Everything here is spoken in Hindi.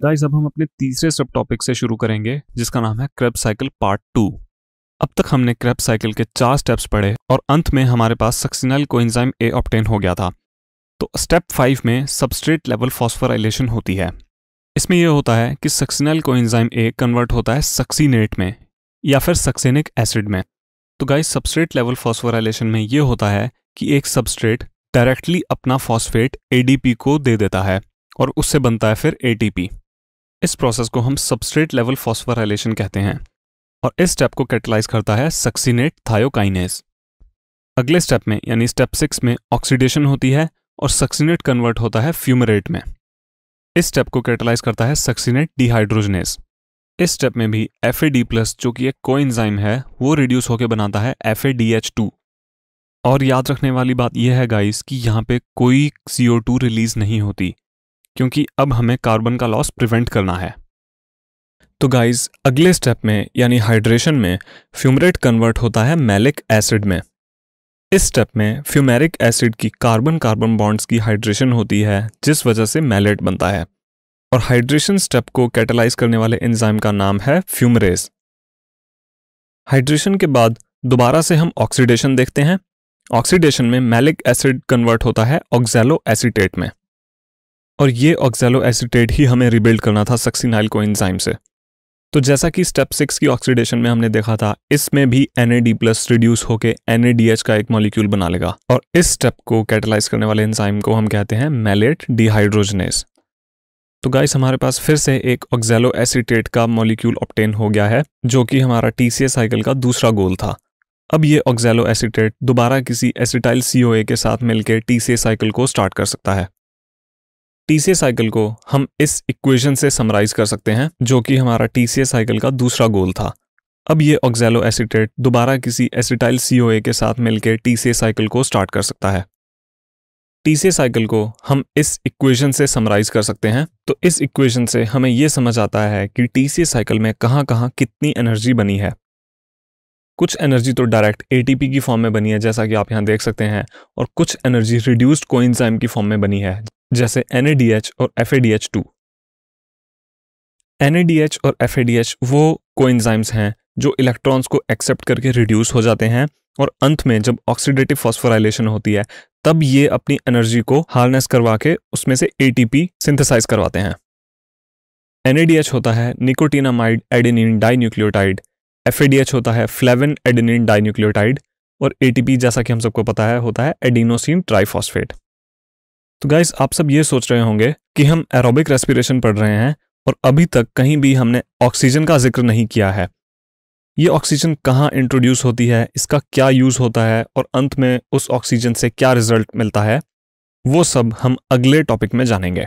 गाइस अब हम अपने तीसरे सब टॉपिक से शुरू करेंगे, जिसका नाम है क्रेब साइकिल पार्ट टू अब तक हमने क्रेब साइकिल के चार स्टेप्स पढ़े और अंत में हमारे पास सक्सिनल कोएंजाइम ए ऑप्टेन हो गया था। तो स्टेप फाइव में सबस्ट्रेट लेवल फॉस्फोराइलेशन होती है। इसमें यह होता है कि सक्सिनल कोएंजाइम ए कन्वर्ट होता है सक्सीनेट में, या फिर सक्सेनिक एसिड में। तो गाइस सबस्ट्रेट लेवल फॉस्फोराइलेशन में यह होता है कि एक सबस्ट्रेट डायरेक्टली अपना फॉस्फेट एडीपी को दे देता है, और उससे बनता है फिर एटीपी इस प्रोसेस को हम सबस्ट्रेट लेवल फॉस्फोराइलेशन कहते हैं और इस स्टेप को कैटलाइज करता है सक्सीनेट थायोकाइनेस अगले स्टेप में, यानी स्टेप सिक्स में ऑक्सीडेशन होती है और सक्सीनेट कन्वर्ट होता है फ्यूमरेट में। इस स्टेप को कैटलाइज करता है सक्सीनेट डिहाइड्रोजनेस इस स्टेप में भी एफ़ प्लस जो कि एक कोएंजाइम है, वो रिड्यूस होकर बनाता है एफ़ और याद रखने वाली बात यह है गाइस कि यहाँ पे कोई CO2 रिलीज़ नहीं होती। क्योंकि अब हमें कार्बन का लॉस प्रिवेंट करना है। तो गाइस अगले स्टेप में, यानी हाइड्रेशन में फ्यूमरेट कन्वर्ट होता है मैलिक एसिड में। इस स्टेप में फ्यूमेरिक एसिड की कार्बन कार्बन बॉन्ड्स की हाइड्रेशन होती है, जिस वजह से मैलेट बनता है। और हाइड्रेशन स्टेप को कैटेलाइज करने वाले एंजाइम का नाम है फ्यूमरेज हाइड्रेशन के बाद, दोबारा से हम ऑक्सीडेशन देखते हैं। ऑक्सीडेशन में मैलिक एसिड कन्वर्ट होता है ऑक्जेलो एसिटेट में। और ये ऑक्जेलो एसिटेट ही हमें रिबिल्ड करना था सक्सीनाइल को से। तो जैसा कि स्टेप सिक्स की ऑक्सीडेशन में हमने देखा था, इसमें भी एनएडी प्लस रिड्यूस होकर एनएडीएच का एक मॉलिक्यूल बना लेगा। और इस स्टेप को कैटेलाइज करने वाले एंजाइम को हम कहते हैं मेलेट डिहाइड्रोजनेस तो गाइस हमारे पास फिर से एक ऑक्जेलो एसिटेट का मॉलिक्यूल ऑप्टेन हो गया है, जो कि हमारा टीसीए साइकिल का दूसरा गोल था। अब ये ऑक्जेलो एसिटेट दोबारा किसी एसिटाइल सीओए के साथ मिलकर टीसीए साइकिल को स्टार्ट कर सकता है। टीसीए साइकिल को हम इस इक्वेशन से समराइज कर सकते हैं, जो कि हमारा टीसीए साइकिल का दूसरा गोल था। अब ये ऑक्जेलो एसिटेट दोबारा किसी एसिटाइल सीओए के साथ मिलकर टीसीए साइकिल को स्टार्ट कर सकता है। टीसीए साइकिल को हम इस इक्वेशन से समराइज कर सकते हैं तो इस इक्वेशन से हमें यह समझ आता है कि टीसीए साइकिल में कहाँ कहाँ कितनी एनर्जी बनी है। कुछ एनर्जी तो डायरेक्ट एटीपी की फॉर्म में बनी है, जैसा कि आप यहाँ देख सकते हैं, और कुछ एनर्जी रिड्यूस्ड कोइंजाइम की फॉर्म में बनी है जैसे एनएडीएच और एफ़ टू एन और FADH वो कोइंजाइम्स हैं जो इलेक्ट्रॉन्स को एक्सेप्ट करके रिड्यूस हो जाते हैं और अंत में जब ऑक्सीडेटिव फॉस्फोराइलेशन होती है, तब ये अपनी एनर्जी को हार्नेस करवा के उसमें से एटीपी सिंथेसाइज करवाते हैं। NADH होता है निकोटिनामाइड एडेनिन डाइन्यूक्लियोटाइड एफ़ होता है फ्लेवन एडेनिन डाइन्यूक्लियोटाइड और एटीपी जैसा कि हम सबको पता है, होता है एडिनोसिन ट्राइफॉस्फेट तो गाइस आप सब ये सोच रहे होंगे कि हम एरोबिक रेस्पिरेशन पढ़ रहे हैं और अभी तक कहीं भी हमने ऑक्सीजन का ज़िक्र नहीं किया है। ये ऑक्सीजन कहाँ इंट्रोड्यूस होती है, इसका क्या यूज़ होता है और अंत में उस ऑक्सीजन से क्या रिज़ल्ट मिलता है, वो सब हम अगले टॉपिक में जानेंगे।